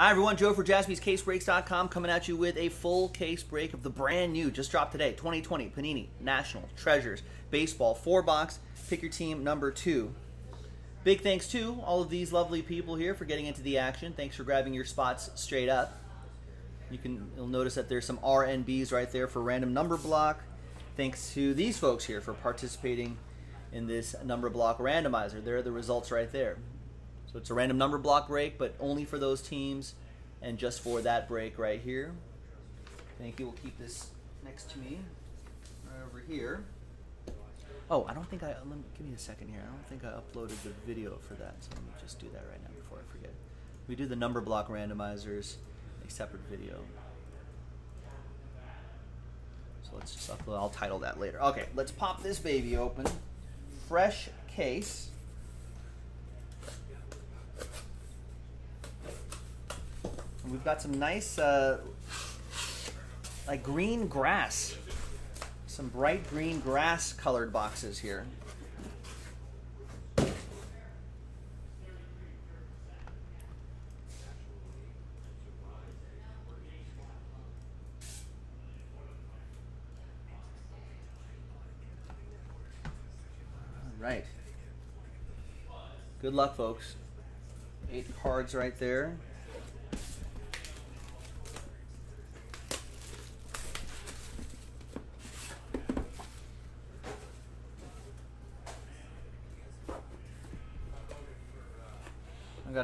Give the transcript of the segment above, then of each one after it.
Hi everyone, Joe for jaspyscasebreaks.com coming at you with a full case break of the brand new, just dropped today, 2020 Panini National Treasures Baseball 4 box. Pick your team number 2. Big thanks to all of these lovely people here for getting into the action. Thanks for grabbing your spots straight up. You can you'll notice that there's some RNBs right there for random number block. Thanks to these folks here for participating in this number block randomizer. There are the results right there. So it's a random number block break, but only for those teams and just for that break right here. Thank you. We'll keep this next to me, right over here. Oh, I don't think I, let me, give me a second here. I don't think I uploaded the video for that, so let me just do that right now before I forget. We do the number block randomizers, a separate video. So let's just upload, I'll title that later. Okay, let's pop this baby open. Fresh case. We've got some nice, uh, like green grass. Some bright green grass colored boxes here. Good luck, folks. Eight cards right there.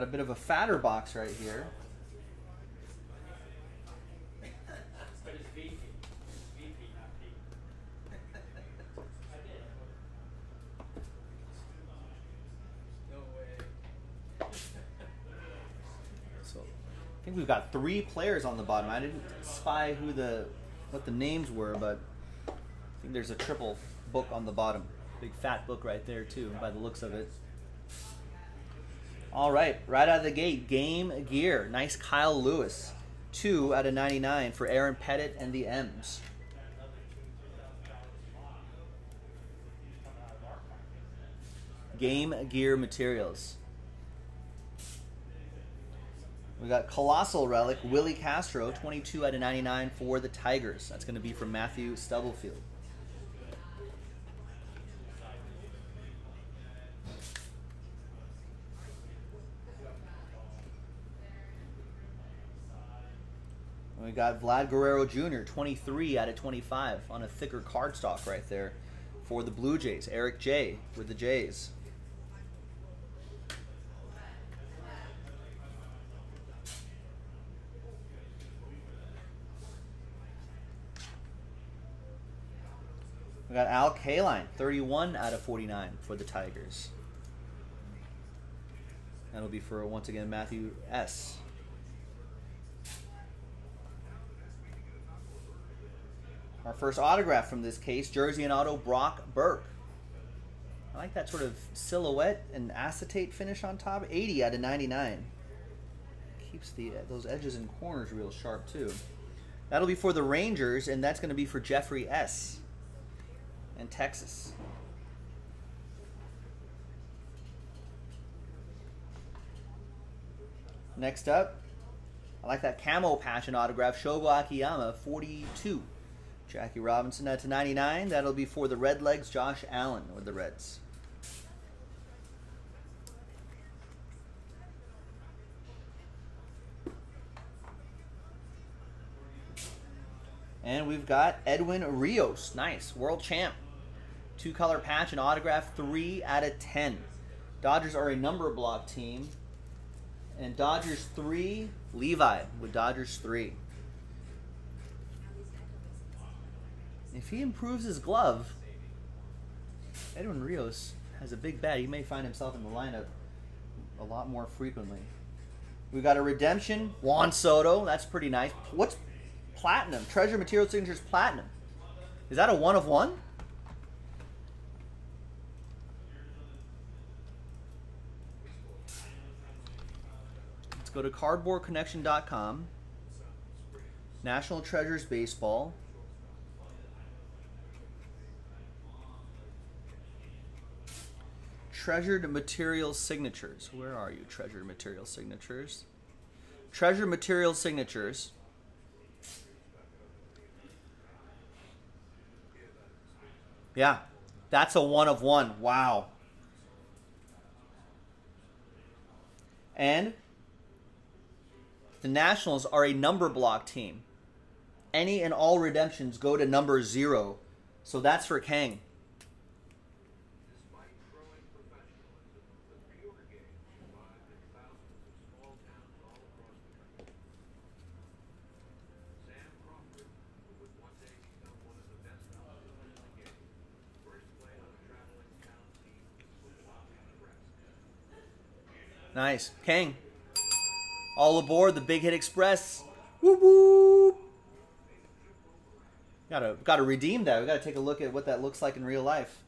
A bit of a fatter box right here. So, I think we've got three players on the bottom. I didn't spy who the what the names were, but I think there's a triple book on the bottom. Big fat book right there too, by the looks of it. All right, right out of the gate, game gear. Nice Kyle Lewis. Two out of 99 for Aaron Pettit and the M's. Game gear materials. We got Colossal Relic, Willie Castro, 22 out of 99 for the Tigers. That's going to be from Matthew Stubblefield. We got Vlad Guerrero Jr., 23 out of 25 on a thicker cardstock right there for the Blue Jays. Eric J. with the Jays. We got Al Kaline, 31 out of 49 for the Tigers. That'll be for, once again, Matthew S. first autograph from this case, jersey and auto, Brock Burke. I like that sort of silhouette and acetate finish on top. 80 out of 99. Keeps the uh, those edges and corners real sharp too. That'll be for the Rangers, and that's going to be for Jeffrey S. and Texas. Next up, I like that camo patch and autograph, Shogo Akiyama, 42. Jackie Robinson at to 99. That'll be for the Redlegs, Josh Allen with the Reds. And we've got Edwin Rios. Nice. World champ. Two color patch and autograph. Three out of ten. Dodgers are a number block team. And Dodgers three. Levi with Dodgers three. If he improves his glove, Edwin Rios has a big bat. He may find himself in the lineup a lot more frequently. We got a redemption, Juan Soto. That's pretty nice. What's platinum? Treasure Material Signatures Platinum. Is that a one of one? Let's go to cardboardconnection.com. National Treasures Baseball. Treasured Material Signatures. Where are you, Treasured Material Signatures? Treasure Material Signatures. Yeah, that's a one of one. Wow. And the Nationals are a number block team. Any and all redemptions go to number zero. So that's for Kang. Nice. Kang. All aboard the Big Hit Express. Whoop whoop. Gotta gotta redeem that. We gotta take a look at what that looks like in real life.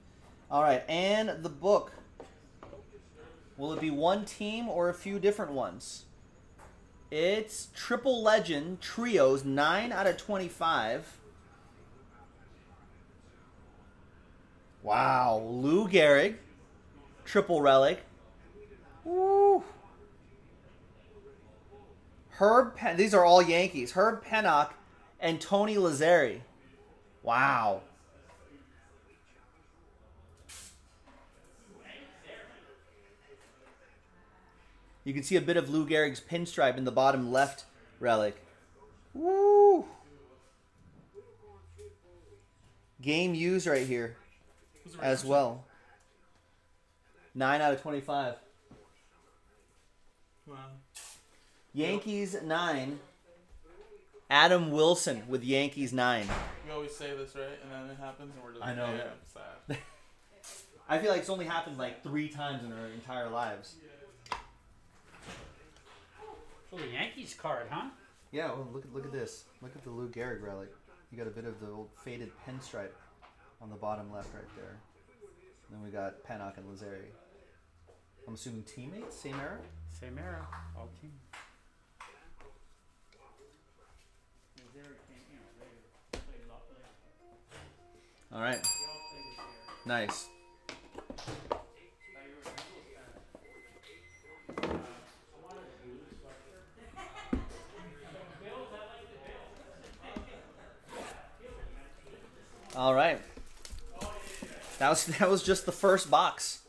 All right, and the book. Will it be one team or a few different ones? It's Triple Legend Trios, 9 out of 25. Wow. Lou Gehrig, Triple Relic. Woo. Herb, Pen- these are all Yankees. Herb Pennock and Tony Lazzeri. Wow. You can see a bit of Lou Gehrig's pinstripe in the bottom left relic. Woo! Game used right here as well. 9 out of 25. Wow. Yankees 9. Adam Wilson with Yankees 9. We always say this, right? And then it happens, and we're just I know, yeah, yeah. sad. I feel like it's only happened like three times in our entire lives. So the Yankees card, huh? Yeah, well, look at look at this. Look at the Lou Gehrig relic. You got a bit of the old faded pinstripe on the bottom left right there. then we got Pennock and Lazzeri. I'm assuming teammates, same era. Same era, all team. All right, nice. All right. That was that was just the first box.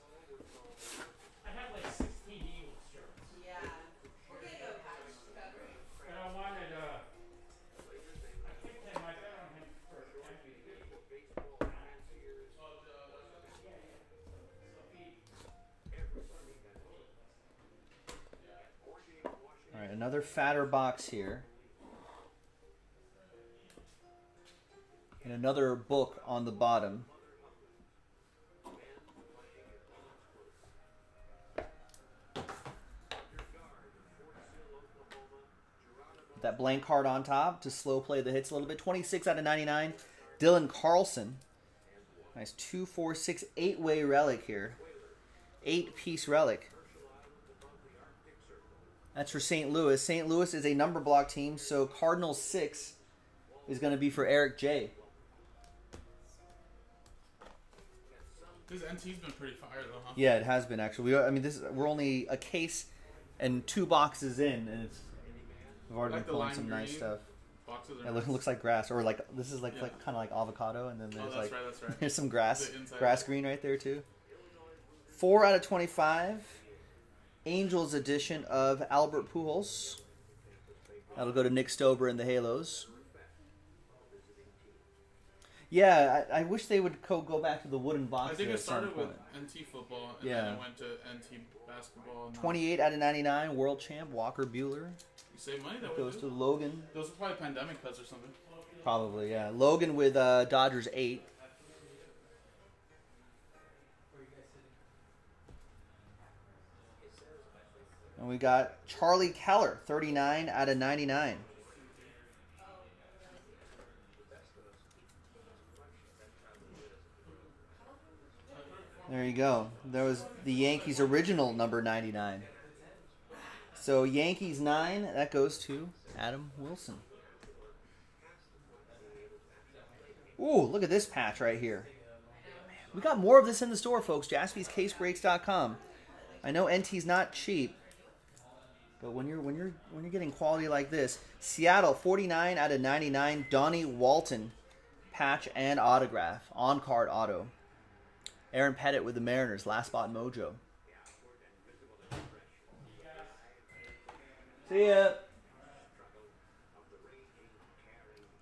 Fatter box here. And another book on the bottom. That blank card on top to slow play the hits a little bit. 26 out of 99. Dylan Carlson. Nice 2, 4, 6, 8 way relic here. 8 piece relic. That's for St. Louis. St. Louis is a number block team, so Cardinals 6 is going to be for Eric J. This NT's been pretty fire though, huh? Yeah, it has been actually. We, I mean, this is, we're only a case and two boxes in, and it's we've already Like been pulling some nice stuff. It nice. looks like grass, or like this is like Yeah. like kind of like avocado, and then Oh, there's that's like right. Right. there's some grass The grass green right there too. Four out of twenty-five. Angels edition of Albert Pujols. That'll go to Nick Stober and the Halos. Yeah, I, I wish they would co- go back to the wooden box. I think it started with. NT football, and Yeah. then it went to NT basketball. 28 out of 99, world champ Walker Buehler. You save money that. Goes to. Logan. Those are probably pandemic cuts or something. Probably, yeah. Logan with uh, Dodgers 8. And we got Charlie Keller, 39 out of 99. There you go. There was the Yankees original number 99. So Yankees 9, that goes to Adam Wilson. Ooh, look at this patch right here. We got more of this in the store, folks. JaspysCaseBreaks.com. I know NT's not cheap. But when you're when you're when you're getting quality like this, Seattle 49 out of 99, Donnie Walton, patch and autograph on card auto. Aaron Pettit with the Mariners, last spot mojo. See ya.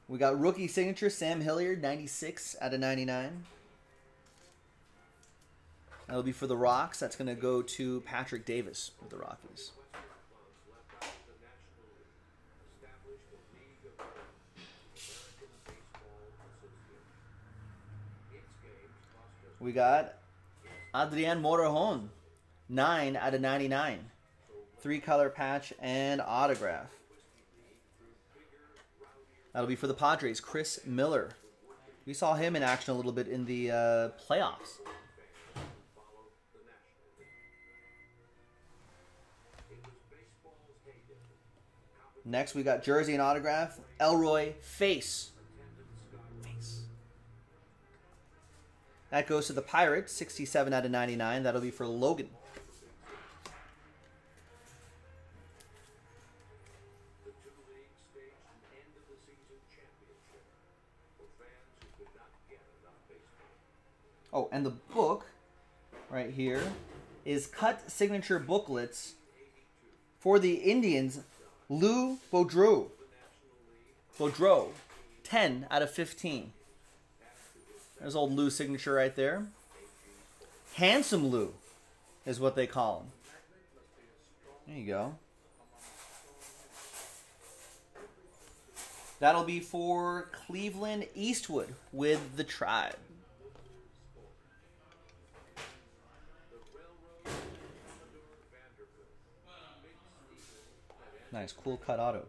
We got rookie signature Sam Hilliard, 96 out of 99. That'll be for the Rocks. That's going to go to Patrick Davis with the Rockies. We got Adrian Morejon, 9 out of 99. Three color patch and autograph. That'll be for the Padres, Chris Miller. We saw him in action a little bit in the uh, playoffs. Next, we got jersey and autograph. Elroy. Face. That goes to the Pirates, 67 out of 99. That'll be for Logan. Oh, and the book right here is cut signature booklets for the Indians. Lou Boudreau. Boudreau, 10 out of 15. There's old Lou signature right there. Handsome Lou is what they call him. There you go. That'll be for Cleveland Eastwood with the Tribe. Nice, cool cut auto.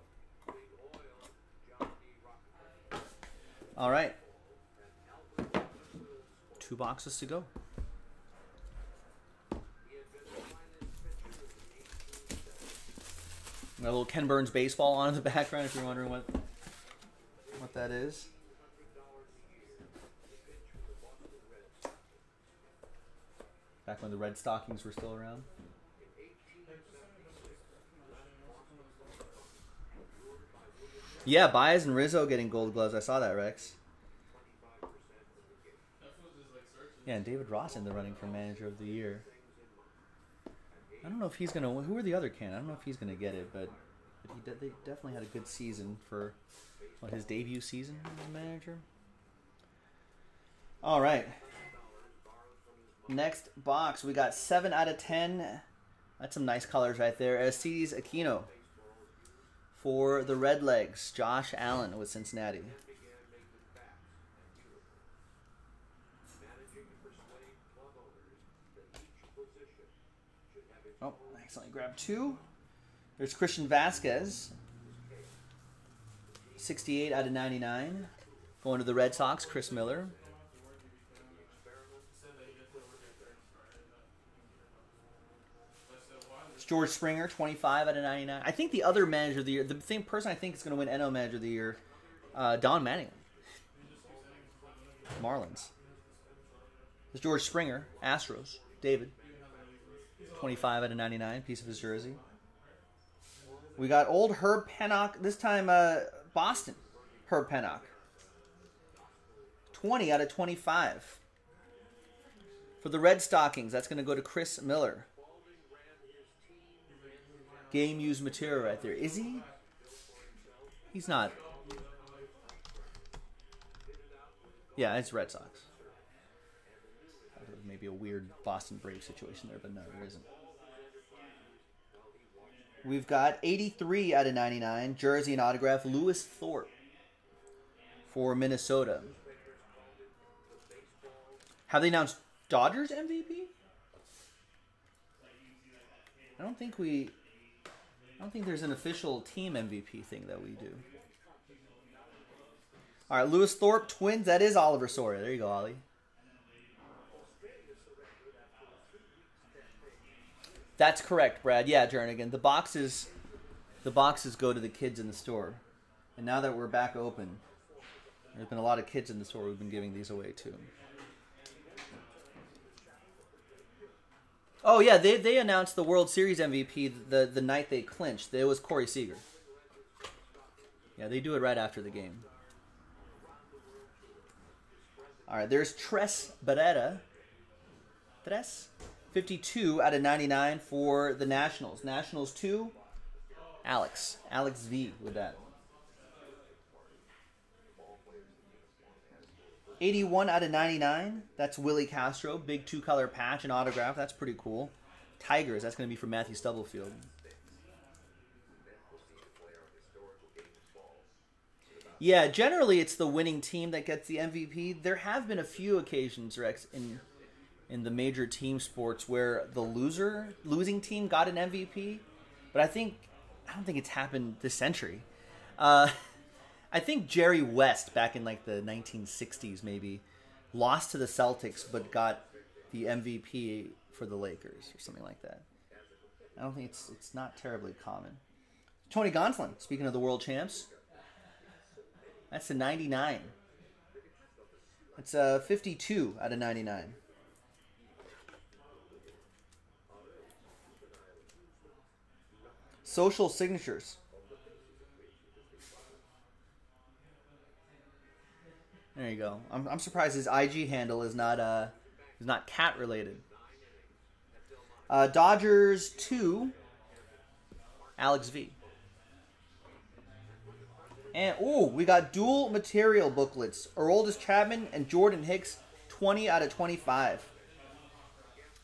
All right. Two boxes to go. Got a little Ken Burns baseball on in the background if you're wondering what what that is. Back when the Red Stockings were still around. Yeah, Baez and Rizzo getting gold gloves. I saw that, Rex. Yeah, and David Ross in the running for manager of the year. I don't know if he's gonna. Who are the other can? I don't know if he's gonna get it, but, but he de- they definitely had a good season for what his debut season as a manager. All right. Next box, we got seven out of ten. That's some nice colors right there. Aristides Aquino for the Redlegs, Josh Allen with Cincinnati. Oh, I accidentally grabbed two. There's Christian Vazquez, 68 out of 99. Going to the Red Sox, Chris Miller. It's George Springer, 25 out of 99. I think the other manager of the year, the same person I think is going to win NL manager of the year, uh, Don Mattingly. Marlins. It's George Springer, Astros, David. 25 out of 99, piece of his jersey. We got old Herb Pennock, this time uh, Boston, Herb Pennock. 20 out of 25. For the Red Stockings, that's going to go to Chris Miller. Game used material right there. Is he? He's not. Yeah, it's Red Sox. Maybe a weird Boston Brave situation there, but no, there isn't. We've got 83 out of 99, jersey and autograph, Lewis Thorpe for Minnesota. Have they announced Dodgers MVP? I don't think we. I don't think there's an official team MVP thing that we do. All right, Lewis Thorpe Twins. That is Oliver Soria. There you go, Ollie. That's correct, Brad. Yeah, Jernigan. The boxes, the boxes go to the kids in the store, and now that we're back open, there's been a lot of kids in the store. We've been giving these away too. Oh yeah, they they announced the World Series MVP the the night they clinched. It was Corey Seager. Yeah, they do it right after the game. All right, there's Tres Barrera. Tres, 52 out of 99 for the Nationals. Nationals two. Alex, Alex V with that. 81 out of 99. That's Willie Castro. Big two color patch and autograph. That's pretty cool. Tigers. That's going to be for Matthew Stubblefield. Yeah, generally it's the winning team that gets the MVP. There have been a few occasions, Rex, in in the major team sports where the loser losing team got an MVP, but I think I don't think it's happened this century. Uh, I think Jerry West back in like the 1960s maybe lost to the Celtics but got the MVP for the Lakers or something like that. I don't think it's it's not terribly common. Tony Gonsolin, speaking of the world champs, that's a 99. It's a 52 out of 99. Social signatures. There you go. I'm, I'm surprised his IG handle is not uh is not cat related. Uh, Dodgers two. Alex V. And oh, we got dual material booklets. Aroldis Chapman and Jordan Hicks, 20 out of 25.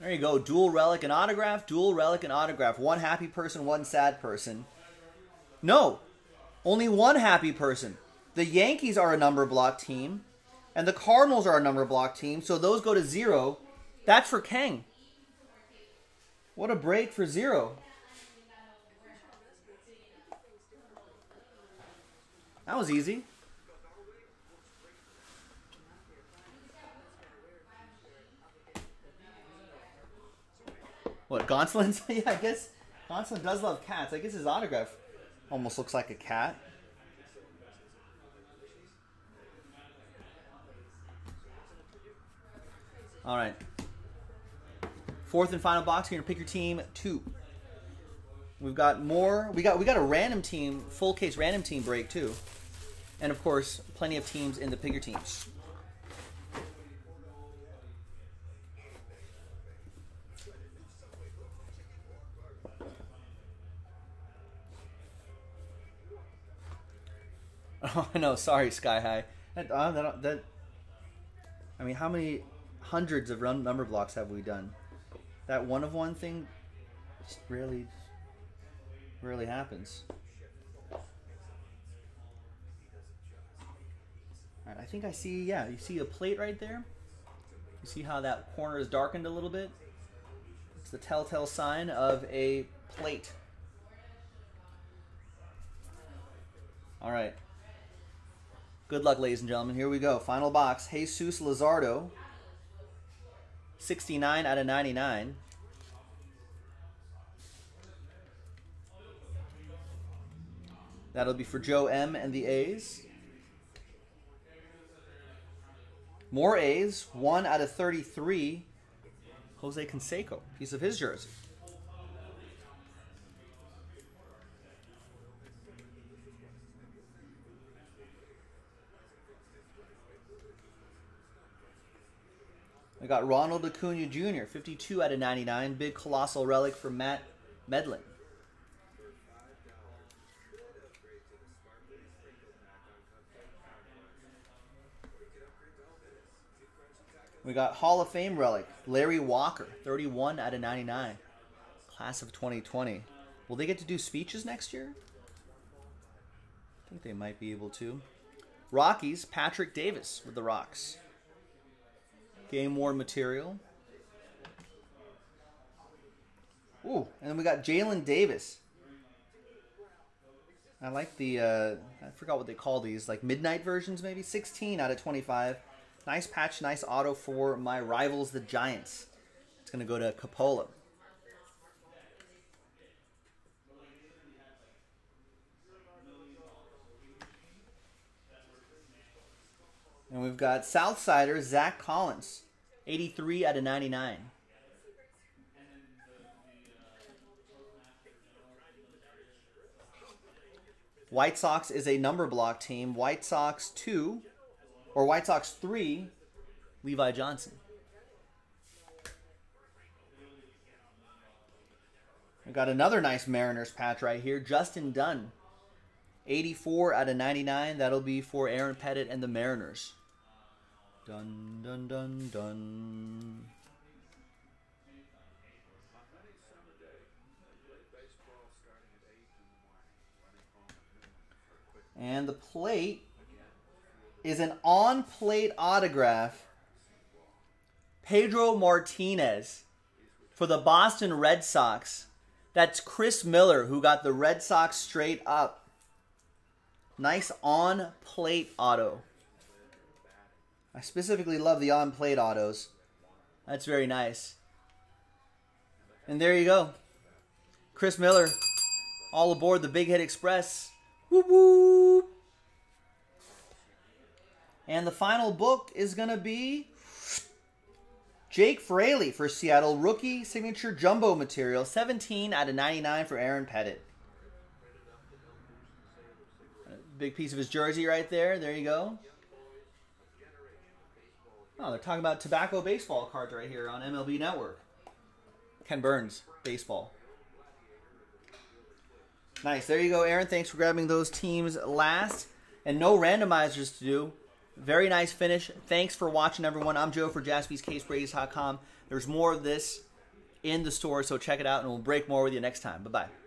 There you go. Dual relic and autograph, dual relic and autograph. One happy person, one sad person. No, only one happy person. The Yankees are a number block team, and the Cardinals are a number block team, so those go to zero. That's for Kang. What a break for zero. That was easy. Gonsolin's? yeah, I guess Gonsolin does love cats. I guess his autograph almost looks like a cat. All right. Fourth and final box. You're gonna pick your team two. We've got more. We got we got a random team, full case random team break too, and of course, plenty of teams in the your teams. Oh no, sorry, Sky High. That, uh, that, that, I mean, how many hundreds of run number blocks have we done? That one of one thing just really, really happens. Alright, I think I see, yeah, you see a plate right there? You see how that corner is darkened a little bit? It's the telltale sign of a plate. Alright. Good luck, ladies and gentlemen. Here we go. Final box. Jesus Luzardo. 69 out of 99. That'll be for Joe M and the A's. More A's. 1 out of 33. Jose Canseco. Piece of his jersey. We got Ronald Acuna Jr., 52 out of 99. Big colossal relic for Matt Medlin. We got Hall of Fame relic, Larry Walker, 31 out of 99. Class of 2020. Will they get to do speeches next year? I think they might be able to. Rockies, Patrick Davis with the Rocks. Game worn material. Ooh, and then we got Jaylin Davis. I like the, uh, I forgot what they call these, like midnight versions maybe? 16 out of 25. Nice patch, nice auto for my rivals, the Giants. It's going to go to Capola. And we've got Southsider Zack Collins, 83 out of 99. White Sox is a number block team. White Sox 2, or White Sox 3, Levi Johnson. We got another nice Mariners patch right here. Justin Dunn, 84 out of 99. That'll be for Aaron Pettit and the Mariners. Dun, dun, dun, dun. And the plate is an on plate autograph. Pedro Martinez for the Boston Red Sox. That's Chris Miller who got the Red Sox straight up. Nice on plate auto. I specifically love the on plate autos. That's very nice. And there you go. Chris Miller, all aboard the Big Hit Express. Whoop whoop. And the final book is going to be Jake Fraley for Seattle rookie signature jumbo material, 17 out of 99 for Aaron Pettit. Big piece of his jersey right there. There you go. Oh, they're talking about tobacco baseball cards right here on MLB Network. Ken Burns, baseball. Nice. There you go, Aaron. Thanks for grabbing those teams last. And no randomizers to do. Very nice finish. Thanks for watching, everyone. I'm Joe for jaspyscasebreaks.com. There's more of this in the store, so check it out, and we'll break more with you next time. Bye bye.